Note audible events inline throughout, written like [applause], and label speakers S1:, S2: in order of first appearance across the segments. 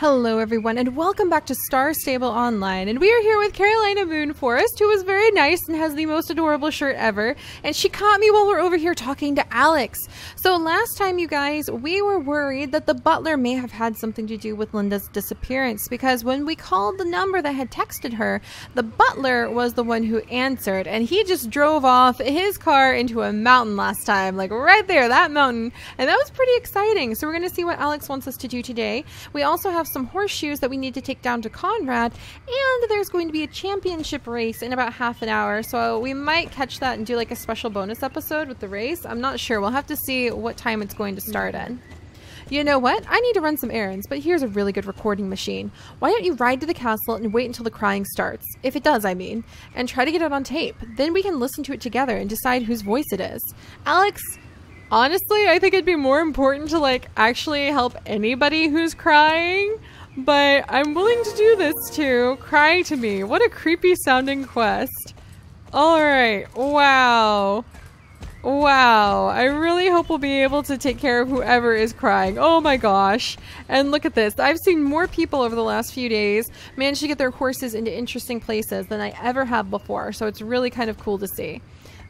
S1: Hello, everyone, and welcome back to Star Stable Online. And we are here with Carolina Moonforest, who is very nice and has the most adorable shirt ever. And she caught me while we're over here talking to Alex. So, last time, you guys, we were worried that the butler may have had something to do with Linda's disappearance because when we called the number that had texted her, the butler was the one who answered, and he just drove off his car into a mountain last time, like right there, that mountain. And that was pretty exciting. So, we're going to see what Alex wants us to do today. We also have some horseshoes that we need to take down to Conrad, and there's going to be a championship race in about half an hour, so we might catch that and do like a special bonus episode with the race. I'm not sure. We'll have to see what time it's going to start in. You know what? I need to run some errands, but here's a really good recording machine. Why don't you ride to the castle and wait until the crying starts? If it does, I mean. And try to get it on tape. Then we can listen to it together and decide whose voice it is. Alex, honestly, I think it'd be more important to like actually help anybody who's crying. But I'm willing to do this too. Cry to me. What a creepy sounding quest. Alright. Wow. Wow. I really hope we'll be able to take care of whoever is crying. Oh my gosh. And look at this. I've seen more people over the last few days manage to get their horses into interesting places than I ever have before. So it's really kind of cool to see.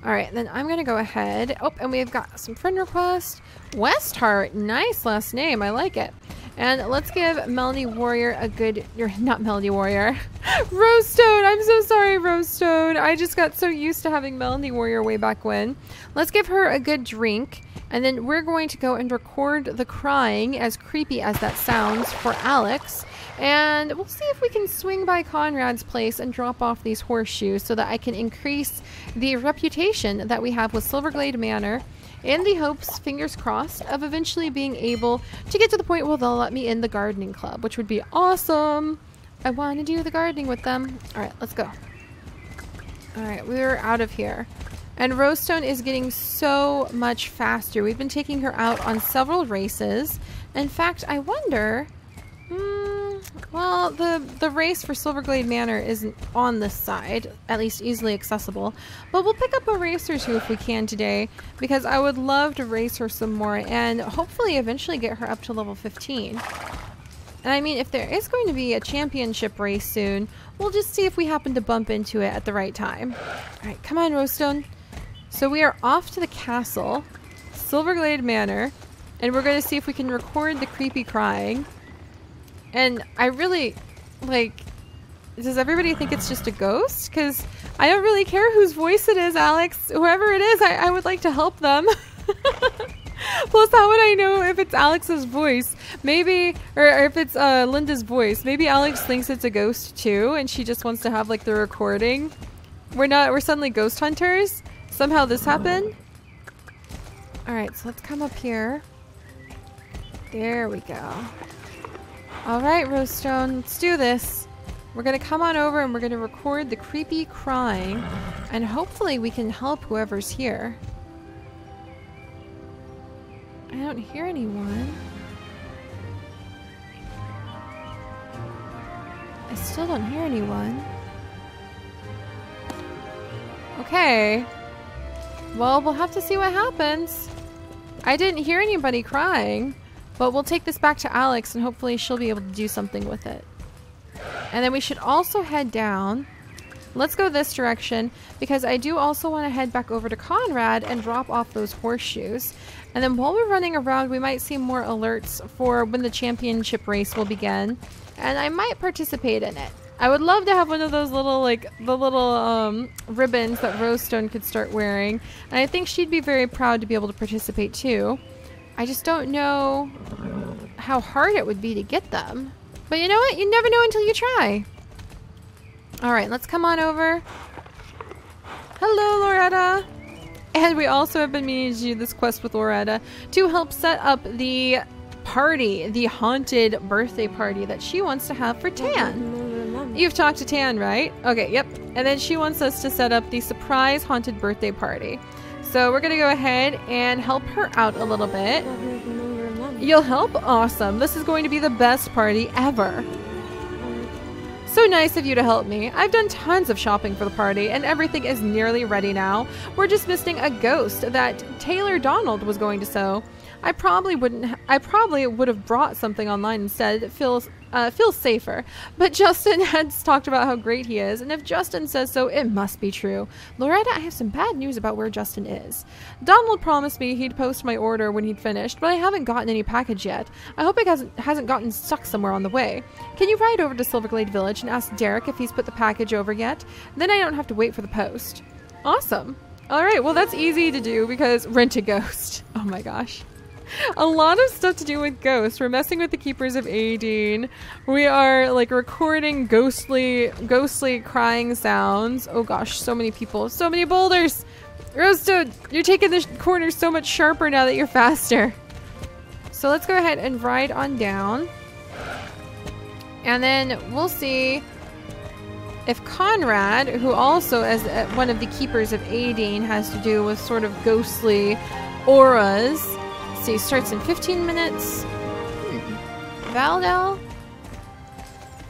S1: All right, then I'm going to go ahead. Oh, and we've got some friend requests. Westheart, nice last name. I like it. And let's give Melody Warrior a good, you're not Melody Warrior, Rose [laughs] Rosestone. I'm so sorry, Rose Rosestone. I just got so used to having Melody Warrior way back when. Let's give her a good drink. And then we're going to go and record the crying, as creepy as that sounds, for Alex. And we'll see if we can swing by Conrad's place and drop off these horseshoes so that I can increase the reputation that we have with Silverglade Manor in the hopes, fingers crossed, of eventually being able to get to the point where they'll let me in the gardening club, which would be awesome. I want to do the gardening with them. All right, let's go. All right, we're out of here. And Rosestone is getting so much faster. We've been taking her out on several races. In fact, I wonder... Hmm, well, the, the race for Silverglade Manor isn't on this side, at least easily accessible. But we'll pick up a race or two if we can today, because I would love to race her some more and hopefully eventually get her up to level 15. And I mean, if there is going to be a championship race soon, we'll just see if we happen to bump into it at the right time. Alright, come on, Rosestone. So we are off to the castle, Silverglade Manor, and we're going to see if we can record the creepy crying. And I really, like, does everybody think it's just a ghost? Because I don't really care whose voice it is, Alex. Whoever it is, I, I would like to help them. [laughs] Plus, how would I know if it's Alex's voice? Maybe, or, or if it's uh, Linda's voice. Maybe Alex thinks it's a ghost too, and she just wants to have like the recording. We're not, we're suddenly ghost hunters. Somehow this happened. All right, so let's come up here. There we go. Alright, Rosestone, let's do this. We're to come on over and we're to record the creepy crying. And hopefully we can help whoever's here. I don't hear anyone. I still don't hear anyone. Okay. Well, we'll have to see what happens. I didn't hear anybody crying. But we'll take this back to Alex and hopefully she'll be able to do something with it. And then we should also head down. Let's go this direction because I do also want to head back over to Conrad and drop off those horseshoes. And then while we're running around, we might see more alerts for when the championship race will begin. And I might participate in it. I would love to have one of those little, like, the little um, ribbons that Rosestone could start wearing. And I think she'd be very proud to be able to participate too. I just don't know how hard it would be to get them. But you know what? You never know until you try. Alright, let's come on over. Hello, Loretta. And we also have been meaning to do this quest with Loretta to help set up the party, the haunted birthday party that she wants to have for Tan. You've talked to Tan, right? Okay, yep. And then she wants us to set up the surprise haunted birthday party. So we're going to go ahead and help her out a little bit. You'll help? Awesome. This is going to be the best party ever. So nice of you to help me. I've done tons of shopping for the party, and everything is nearly ready now. We're just missing a ghost that tailor Donald was going to sew. I probably wouldn't. I probably would have brought something online instead. It feels uh, feels safer. But Justin [laughs] has talked about how great he is, and if Justin says so, it must be true. Loretta, I have some bad news about where Justin is. Donald promised me he'd post my order when he'd finished, but I haven't gotten any package yet. I hope it hasn't hasn't gotten stuck somewhere on the way. Can you ride over to Silverglade Village and ask Derek if he's put the package over yet? Then I don't have to wait for the post. Awesome. All right, well that's easy to do because [laughs] rent a ghost. Oh my gosh a lot of stuff to do with ghosts. We're messing with the keepers of Aideen. We are like recording ghostly, ghostly crying sounds. Oh gosh, so many people, so many boulders. Rosetoad, you're taking the corner so much sharper now that you're faster. So let's go ahead and ride on down. And then we'll see if Conrad, who also as uh, one of the keepers of Aideen has to do with sort of ghostly auras, see, starts in 15 minutes. Hmm. Valedale?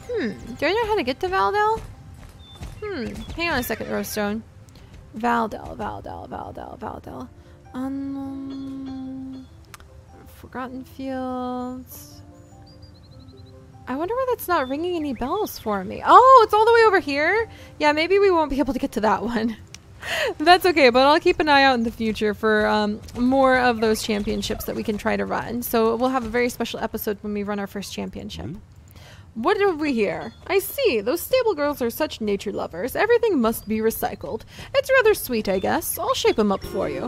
S1: Hmm. Do I know how to get to Valedale? Hmm. Hang on a second, Rosestone. Valedale, Valedale, Valedale, Valedale. Um, Forgotten Fields. I wonder why that's not ringing any bells for me. Oh, it's all the way over here? Yeah, maybe we won't be able to get to that [laughs] one. [laughs] That's okay, but I'll keep an eye out in the future for um, more of those championships that we can try to run. So we'll have a very special episode when we run our first championship. Mm -hmm. What have we here? I see. Those stable girls are such nature lovers. Everything must be recycled. It's rather sweet, I guess. I'll shape them up for you.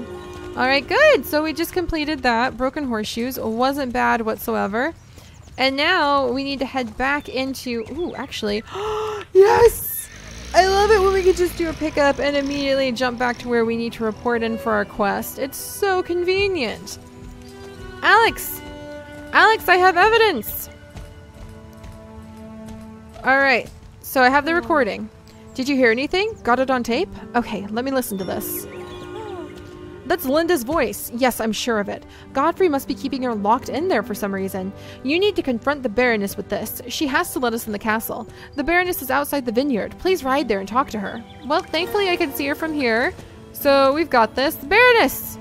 S1: All right, good. So we just completed that. Broken horseshoes wasn't bad whatsoever. And now we need to head back into... Ooh, actually... [gasps] yes! I love it when we can just do a pickup and immediately jump back to where we need to report in for our quest. It's so convenient. Alex! Alex, I have evidence! Alright, so I have the recording. Did you hear anything? Got it on tape? Okay, let me listen to this. That's Linda's voice. Yes, I'm sure of it. Godfrey must be keeping her locked in there for some reason. You need to confront the Baroness with this. She has to let us in the castle. The Baroness is outside the vineyard. Please ride there and talk to her. Well, thankfully I can see her from here. So we've got this. Baroness!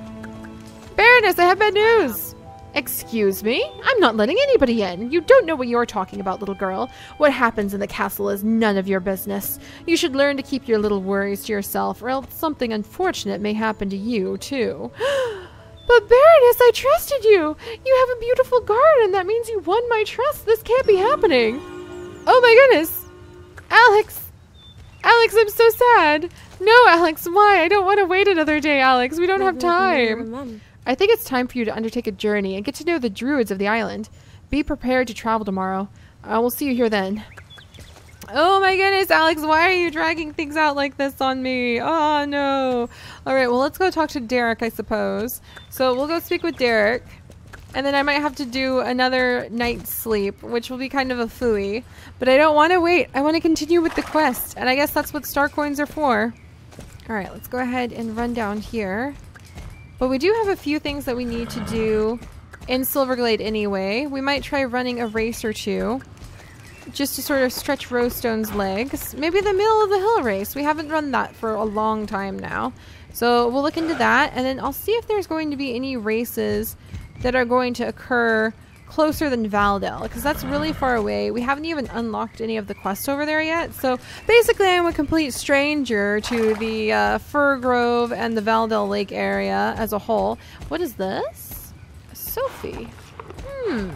S1: Baroness, I have bad news! Excuse me? I'm not letting anybody in. You don't know what you're talking about, little girl. What happens in the castle is none of your business. You should learn to keep your little worries to yourself, or else something unfortunate may happen to you, too. [gasps] but, Baroness, I trusted you! You have a beautiful garden. That means you won my trust. This can't be happening. Oh my goodness! Alex! Alex, I'm so sad! No, Alex, why? I don't want to wait another day, Alex. We don't have time. I think it's time for you to undertake a journey and get to know the druids of the island. Be prepared to travel tomorrow. Uh, I will see you here then. Oh my goodness, Alex, why are you dragging things out like this on me? Oh no. All right, well, let's go talk to Derek, I suppose. So we'll go speak with Derek. And then I might have to do another night's sleep, which will be kind of a fooey. But I don't want to wait. I want to continue with the quest. And I guess that's what star coins are for. All right, let's go ahead and run down here. But we do have a few things that we need to do in Silverglade anyway. We might try running a race or two. Just to sort of stretch Rosestone's legs. Maybe the middle of the hill race. We haven't run that for a long time now. So we'll look into that. And then I'll see if there's going to be any races that are going to occur closer than Valedale because that's really far away. We haven't even unlocked any of the quests over there yet. So basically, I'm a complete stranger to the uh, Fir Grove and the Valedale Lake area as a whole. What is this? Sophie. Hmm.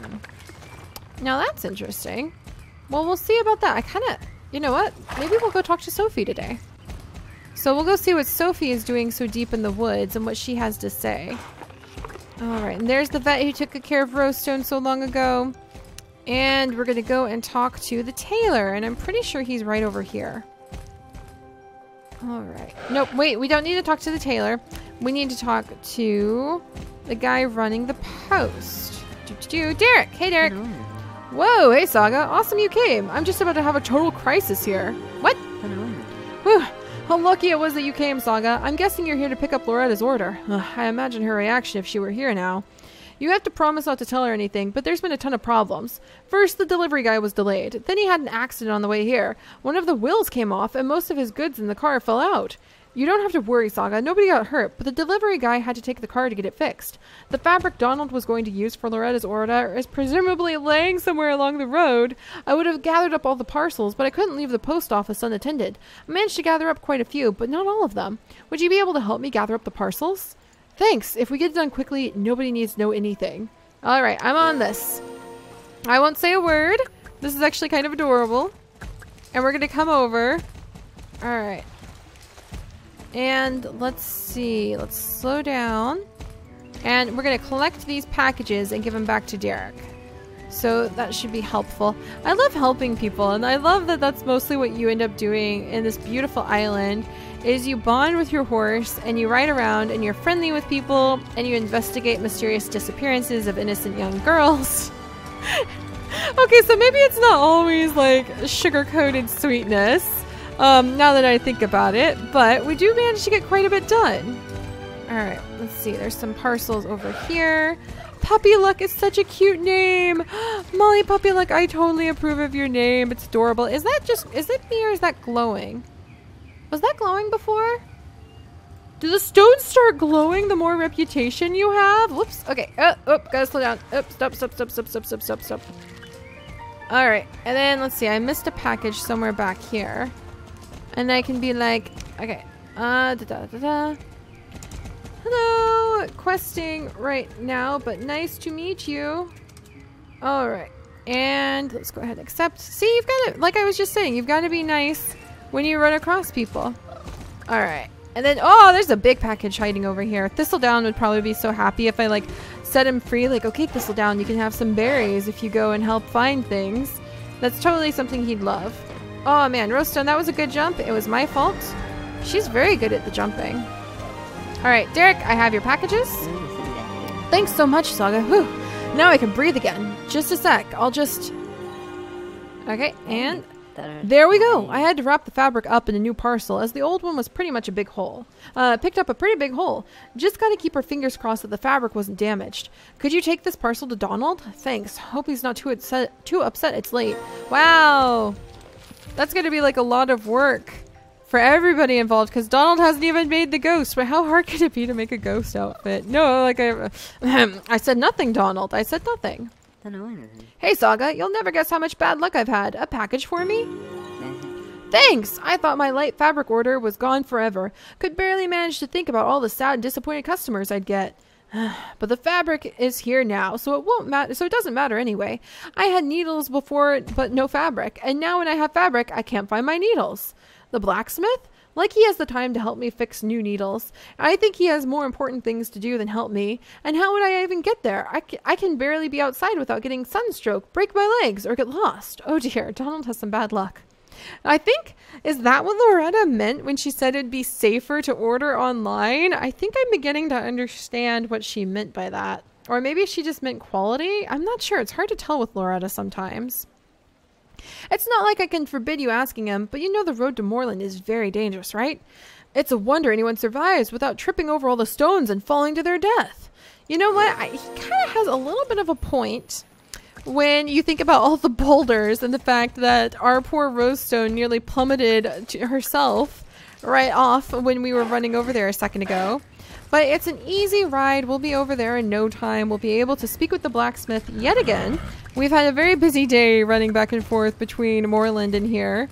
S1: Now that's interesting. Well, we'll see about that. I kind of, you know what? Maybe we'll go talk to Sophie today. So we'll go see what Sophie is doing so deep in the woods and what she has to say. Alright, and there's the vet who took care of Rosestone so long ago. And we're going to go and talk to the tailor, and I'm pretty sure he's right over here. Alright. Nope, wait, we don't need to talk to the tailor. We need to talk to the guy running the post. Do, do, do. Derek! Hey, Derek! Hello. Whoa, hey, Saga. Awesome you came. I'm just about to have a total crisis here. What? Hello. Whew. How lucky it was that you came, Saga. I'm guessing you're here to pick up Loretta's order. Ugh, I imagine her reaction if she were here now. You have to promise not to tell her anything, but there's been a ton of problems. First, the delivery guy was delayed. Then he had an accident on the way here. One of the wheels came off, and most of his goods in the car fell out. You don't have to worry, Saga. Nobody got hurt, but the delivery guy had to take the car to get it fixed. The fabric Donald was going to use for Loretta's order is presumably laying somewhere along the road. I would have gathered up all the parcels, but I couldn't leave the post office unattended. I managed to gather up quite a few, but not all of them. Would you be able to help me gather up the parcels? Thanks. If we get it done quickly, nobody needs to know anything. All right, I'm on this. I won't say a word. This is actually kind of adorable. And we're going to come over. All right. And let's see. Let's slow down. And we're to collect these packages and give them back to Derek. So that should be helpful. I love helping people, and I love that that's mostly what you end up doing in this beautiful island is you bond with your horse and you ride around and you're friendly with people and you investigate mysterious disappearances of innocent young girls. [laughs] okay, so maybe it's not always like sugar-coated sweetness. Um, now that I think about it, but we do manage to get quite a bit done. Alright, let's see. There's some parcels over here. Puppy Luck is such a cute name. [gasps] Molly Puppy Luck, I totally approve of your name. It's adorable. Is that just, is it me or is that glowing? Was that glowing before? Do the stones start glowing the more reputation you have? Whoops. Okay. Oh, oh, gotta slow down. Oh, stop, stop, stop, stop, stop, stop, stop, stop. Alright. And then, let's see. I missed a package somewhere back here. And I can be like, okay, uh, da da da da. Hello, questing right now, but nice to meet you. All right, and let's go ahead and accept. See, you've got to, like I was just saying, you've got to be nice when you run across people. All right, and then, oh, there's a big package hiding over here. Thistledown would probably be so happy if I like set him free. Like, okay, Thistledown, you can have some berries if you go and help find things. That's totally something he'd love. Oh man, Rosestone, that was a good jump. It was my fault. She's very good at the jumping. Alright, Derek, I have your packages. Thanks so much, Saga. Whew. Now I can breathe again. Just a sec. I'll just... Okay, and... There we go. I had to wrap the fabric up in a new parcel as the old one was pretty much a big hole. Uh, picked up a pretty big hole. Just gotta keep our fingers crossed that the fabric wasn't damaged. Could you take this parcel to Donald? Thanks. Hope he's not too upset, too upset it's late. Wow. That's going to be like a lot of work for everybody involved because Donald hasn't even made the ghost. But how hard could it be to make a ghost outfit? No, like I, [clears throat] I said nothing, Donald. I said nothing.
S2: Don't know anything.
S1: Hey, Saga, you'll never guess how much bad luck I've had. A package for me? Thanks! I thought my light fabric order was gone forever. Could barely manage to think about all the sad and disappointed customers I'd get. [sighs] but the fabric is here now, so it won't matter. So it doesn't matter anyway. I had needles before, but no fabric, and now when I have fabric, I can't find my needles. The blacksmith? Like he has the time to help me fix new needles. I think he has more important things to do than help me. And how would I even get there? I, I can barely be outside without getting sunstroke, break my legs, or get lost. Oh dear, Donald has some bad luck. I think, is that what Loretta meant when she said it'd be safer to order online? I think I'm beginning to understand what she meant by that. Or maybe she just meant quality? I'm not sure. It's hard to tell with Loretta sometimes. It's not like I can forbid you asking him, but you know the road to Moorland is very dangerous, right? It's a wonder anyone survives without tripping over all the stones and falling to their death. You know what? I, he kind of has a little bit of a point when you think about all the boulders and the fact that our poor Rosestone nearly plummeted herself right off when we were running over there a second ago. But it's an easy ride. We'll be over there in no time. We'll be able to speak with the blacksmith yet again. We've had a very busy day running back and forth between Moorland and here.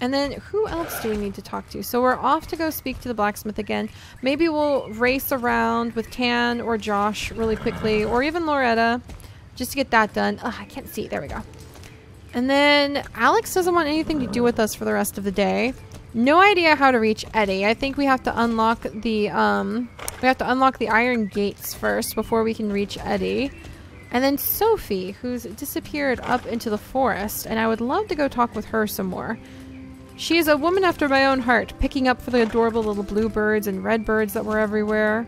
S1: And then who else do we need to talk to? So we're off to go speak to the blacksmith again. Maybe we'll race around with Tan or Josh really quickly, or even Loretta just to get that done. Ugh, I can't see. There we go. And then Alex doesn't want anything to do with us for the rest of the day. No idea how to reach Eddie. I think we have to unlock the um we have to unlock the iron gates first before we can reach Eddie. And then Sophie, who's disappeared up into the forest, and I would love to go talk with her some more. She is a woman after my own heart, picking up for the adorable little bluebirds and redbirds that were everywhere.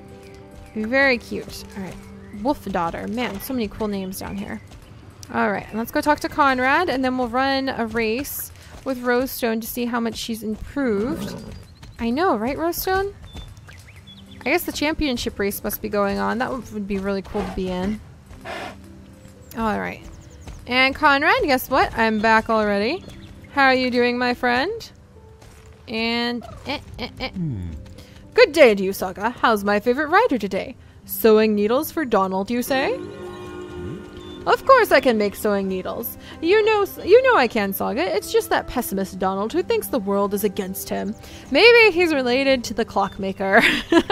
S1: Very cute. Alright. Wolf Daughter. Man, so many cool names down here. Alright, let's go talk to Conrad, and then we'll run a race with Rosestone to see how much she's improved. I know, right, Rosestone? I guess the championship race must be going on. That would be really cool to be in. Alright. And Conrad, guess what? I'm back already. How are you doing, my friend? And... Eh, eh, eh. Hmm. Good day to you, Saga. How's my favorite rider today? Sewing needles for Donald, you say? Mm-hmm. Of course I can make sewing needles. You know you know I can, Saga. It's just that pessimist Donald who thinks the world is against him. Maybe he's related to the clockmaker.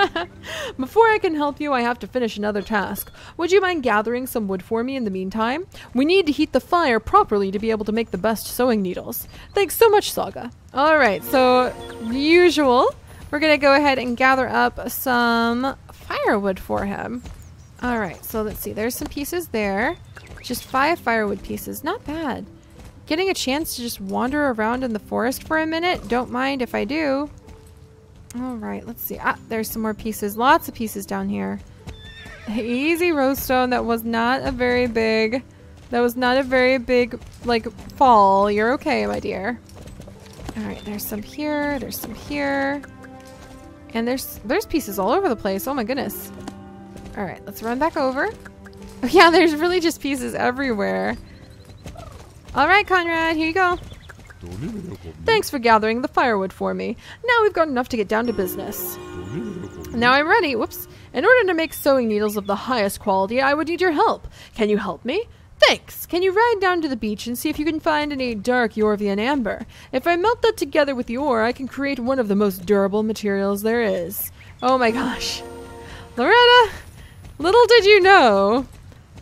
S1: [laughs] Before I can help you, I have to finish another task. Would you mind gathering some wood for me in the meantime? We need to heat the fire properly to be able to make the best sewing needles. Thanks so much, Saga. Alright, so usual, we're gonna go ahead and gather up some firewood for him. Alright, so let's see. There's some pieces there. Just five firewood pieces. Not bad. Getting a chance to just wander around in the forest for a minute. Don't mind if I do. Alright, let's see. Ah, there's some more pieces. Lots of pieces down here. [laughs] Easy rosestone. That was not a very big... That was not a very big, like, fall. You're okay, my dear. Alright, there's some here. There's some here. And there's there's pieces all over the place. Oh my goodness. Alright, let's run back over. [laughs] Yeah, there's really just pieces everywhere. Alright, Conrad, here you go. Thanks for gathering the firewood for me. Now we've got enough to get down to business. Now I'm ready. Whoops. In order to make sewing needles of the highest quality, I would need your help. Can you help me? Thanks. Can you ride down to the beach and see if you can find any dark Yorvian amber? If I melt that together with the ore, I can create one of the most durable materials there is. Oh my gosh. Loretta, little did you know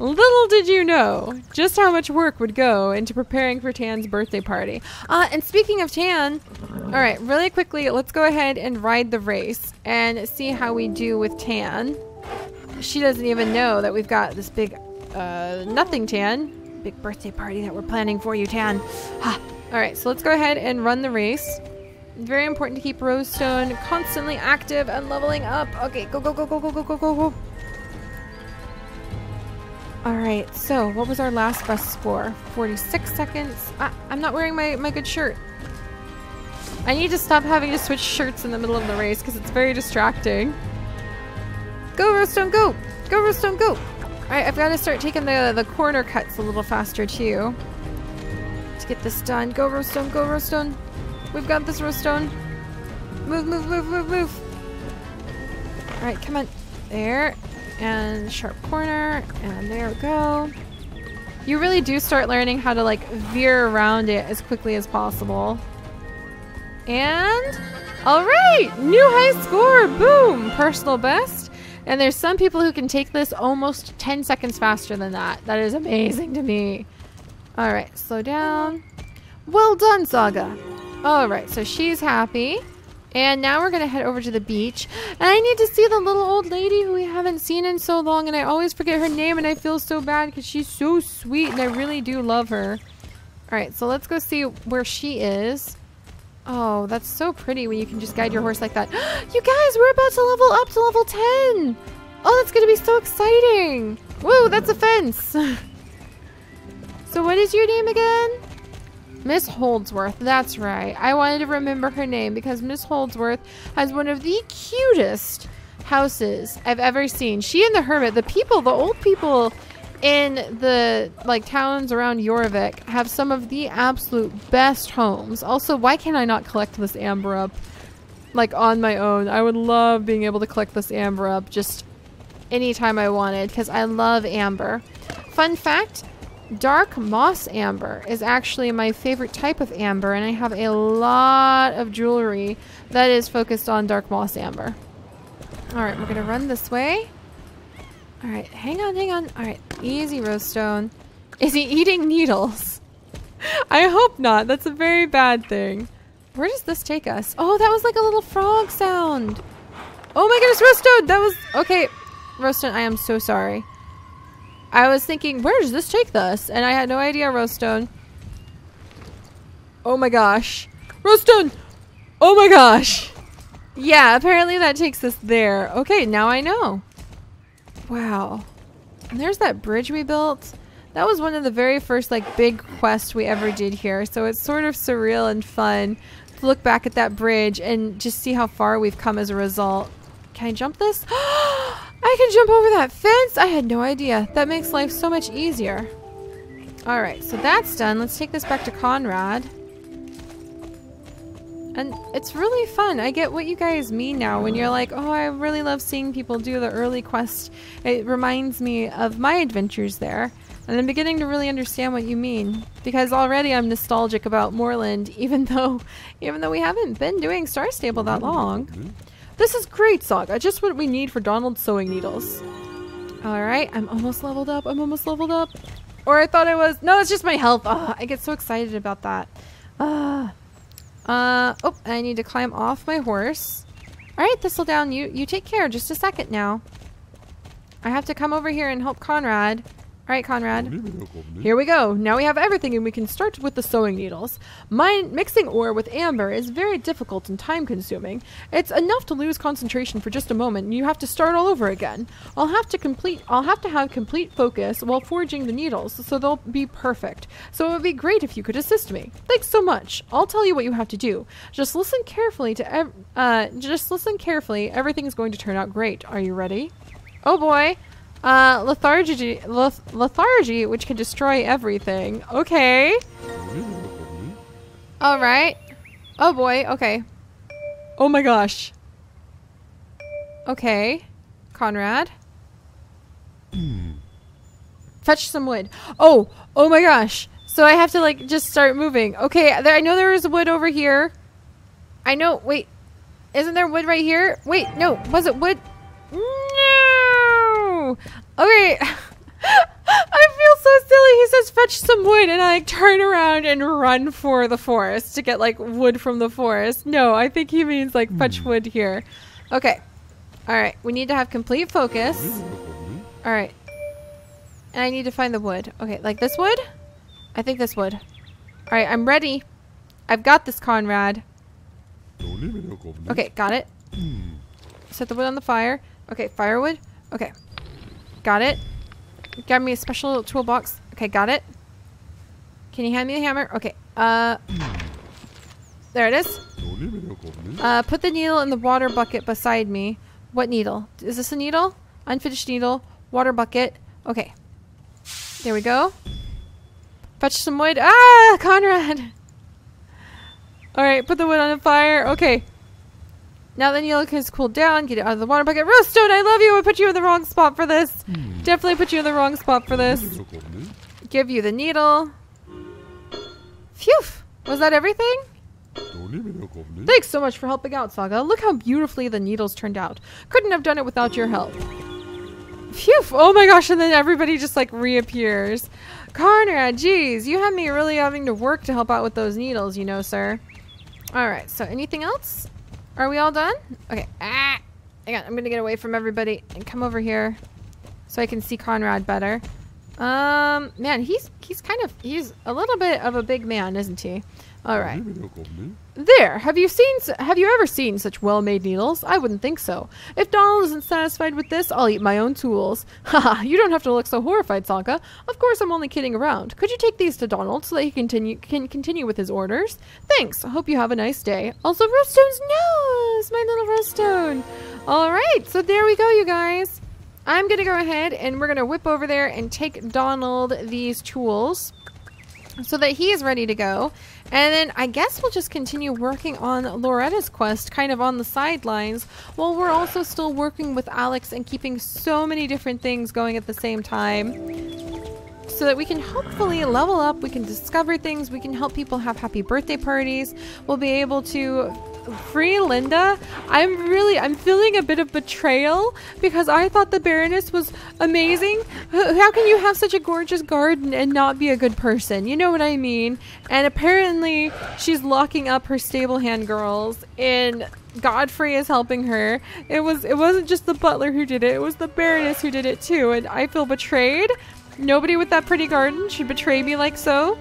S1: Little did you know just how much work would go into preparing for Tan's birthday party. Uh, and speaking of Tan, all right, really quickly, let's go ahead and ride the race and see how we do with Tan. She doesn't even know that we've got this big, uh, nothing Tan, big birthday party that we're planning for you, Tan. Ah. All right, so let's go ahead and run the race. Very important to keep Rosestone constantly active and leveling up. Okay, go, go, go, go, go, go, go, go, go. Alright, so what was our last best score? 46 seconds. Ah, I'm not wearing my, my good shirt. I need to stop having to switch shirts in the middle of the race because it's very distracting. Go, Rostone, go! Go, Rostone, go! Alright, I've got to start taking the, the corner cuts a little faster too. To get this done. Go, Rostone, go, Rostone! We've got this, Rostone! Move, move, move, move, move! Alright, come on. There and sharp corner, and there we go. You really do start learning how to like veer around it as quickly as possible. And, all right, new high score, boom, personal best. And there's some people who can take this almost 10 seconds faster than that. That is amazing to me. All right, slow down. Well done, Saga. All right, so she's happy. And now we're going to head over to the beach. And I need to see the little old lady who we haven't seen in so long. And I always forget her name and I feel so bad because she's so sweet and I really do love her. Alright, so let's go see where she is. Oh, that's so pretty when you can just guide your horse like that. [gasps] you guys, we're about to level up to level 10. Oh, that's going to be so exciting. Whoa, that's a fence. [laughs] so what is your name again? Miss Holdsworth, that's right. I wanted to remember her name because Miss Holdsworth has one of the cutest houses I've ever seen. She and the hermit, the people, the old people in the like towns around Jorvik have some of the absolute best homes. Also, why can I not collect this amber up like on my own? I would love being able to collect this amber up just anytime I wanted because I love amber. Fun fact, Dark moss amber is actually my favorite type of amber, and I have a lot of jewelry that is focused on dark moss amber. Alright, we're gonna run this way. Alright, hang on, hang on. Alright, easy, Rosestone. Is he eating needles? [laughs] I hope not. That's a very bad thing. Where does this take us? Oh, that was like a little frog sound. Oh my goodness, Rosestone! That was... Okay, Rosestone, I am so sorry. I was thinking, where does this take us? And I had no idea, Rosestone. Oh my gosh. Rosestone! Oh my gosh! Yeah, apparently that takes us there. Okay, now I know. Wow. And there's that bridge we built. That was one of the very first like big quests we ever did here. So it's sort of surreal and fun to look back at that bridge and just see how far we've come as a result. Can I jump this? [gasps] I can jump over that fence? I had no idea. That makes life so much easier. Alright, so that's done. Let's take this back to Conrad. And it's really fun. I get what you guys mean now when you're like, oh, I really love seeing people do the early quest. It reminds me of my adventures there. And I'm beginning to really understand what you mean. Because already I'm nostalgic about Moorland, [laughs] even though even though we haven't been doing Star Stable that long. This is great, Saga. Just what we need for Donald's sewing needles. Alright, I'm almost leveled up. I'm almost leveled up. Or I thought I was. No, it's just my health. I get so excited about that. Ah. Uh, oh, I need to climb off my horse. Alright, Thistledown, you, you take care. Just a second now. I have to come over here and help Conrad. Alright, Conrad. Here we go. Now we have everything and we can start with the sewing needles. Mine, mixing ore with amber is very difficult and time consuming. It's enough to lose concentration for just a moment and you have to start all over again. I'll have to complete I'll have to have complete focus while forging the needles so they'll be perfect. So it would be great if you could assist me. Thanks so much. I'll tell you what you have to do. Just listen carefully to uh just listen carefully. Everything is going to turn out great. Are you ready? Oh boy. Uh, lethargy, leth lethargy, which can destroy everything. Okay. All right. Oh boy. Okay. Oh my gosh. Okay. Conrad. Fetch some wood. Oh. Oh my gosh. So I have to like just start moving. Okay. There, I know there is wood over here. I know. Wait. Isn't there wood right here? Wait. No. Was it wood? No. Okay. [laughs] I feel so silly. He says fetch some wood and I like turn around and run for the forest to get like wood from the forest. No, I think he means like fetch
S2: Hmm.
S1: wood here. Okay. All right. We need to have complete focus. All right. And I need to find the wood. Okay, like this wood? I think this wood. All right, I'm ready. I've got this, Conrad. Okay, got it. Set the wood on the fire. Okay, firewood. Okay. Got it. Got me a special toolbox. Okay, got it. Can you hand me the hammer? Okay. Uh There it is. Uh put the needle in the water bucket beside me. What needle? Is this a needle? Unfinished needle. Water bucket. Okay. There we go. Fetch some wood. Ah, Conrad. [laughs] All right, put the wood on the fire. Okay. Now the needle has cooled down. Get it out of the water bucket. Rosestone, I love you. I put you in the wrong spot for this. Hmm. Definitely put you in the wrong spot for this. Give you the needle. Phew. Was that everything? Thanks so much for helping out, Saga. Look how beautifully the needles turned out. Couldn't have done it without your help. Phew. Oh my gosh, and then everybody just like reappears. Conrad, geez, you had me really having to work to help out with those needles, you know, sir. Alright, so anything else? Are we all done? Okay. Ah! Hang on, I'm gonna get away from everybody and come over here so I can see Conrad better. Um, man, he's he's kind of he's a little bit of a big man, isn't he? All right. There. Have you seen? Have you ever seen such well-made needles? I wouldn't think so. If Donald isn't satisfied with this, I'll eat my own tools. [laughs] Haha. you don't have to look so horrified, Saga. Of course, I'm only kidding around. Could you take these to Donald so that he continue can continue with his orders? Thanks. Hope you have a nice day. Also, Rosestone's nose, my little Rosestone. All right. So there we go, you guys. I'm gonna go ahead and we're gonna whip over there and take Donald these tools so that he is ready to go. And then I guess we'll just continue working on Loretta's quest kind of on the sidelines while we're also still working with Alex and keeping so many different things going at the same time so that we can hopefully level up, we can discover things, we can help people have happy birthday parties. We'll be able to free Linda. I'm really I'm feeling a bit of betrayal because I thought the Baroness was amazing. How can you have such a gorgeous garden and not be a good person? You know what I mean? And apparently she's locking up her stable hand girls and Godfrey is helping her. It was it wasn't just the butler who did it, it was the Baroness who did it too, and I feel betrayed. Nobody with that pretty garden should betray me like so.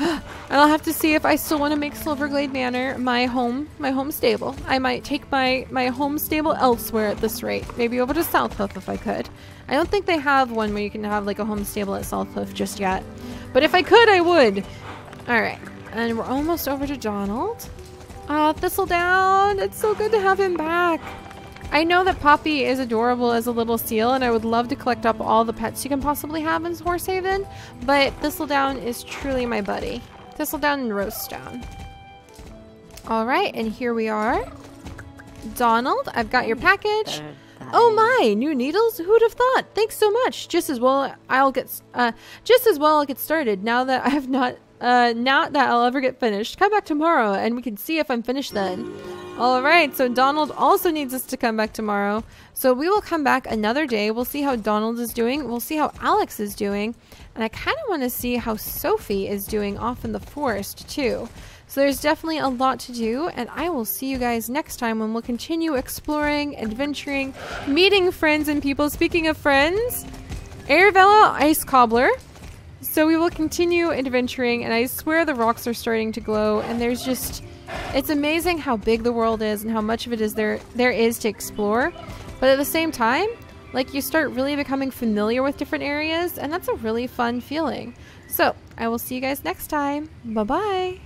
S1: And [gasps] I'll have to see if I still want to make Silverglade Manor my home, my home stable. I might take my my home stable elsewhere at this rate. Maybe over to Southcliff if I could. I don't think they have one where you can have like a home stable at Southcliff just yet. But if I could, I would. All right, and we're almost over to Donald. Ah, Thistledown. It's so good to have him back. I know that Poppy is adorable as a little seal, and I would love to collect up all the pets you can possibly have in Horsehaven, but Thistledown is truly my buddy. Thistledown and Roastdown. All right, and here we are. Donald, I've got your package. Oh my, new needles? Who'd have thought? Thanks so much. Just as well I'll get uh just as well I'll get started now that [laughs] I have not uh not that I'll ever get finished. Come back tomorrow and we can see if I'm finished then. All right, so Donald also needs us to come back tomorrow. So we will come back another day. We'll see how Donald is doing. We'll see how Alex is doing. And I kind of want to see how Sophie is doing off in the forest too. So there's definitely a lot to do, and I will see you guys next time when we'll continue exploring, adventuring, meeting friends and people. Speaking of friends, Arabella Ice Cobbler. So we will continue adventuring, and I swear the rocks are starting to glow, and there's just... It's amazing how big the world is and how much of it is there there is to explore. But at the same time, like you start really becoming familiar with different areas, and that's a really fun feeling. So, I will see you guys next time. Bye-bye.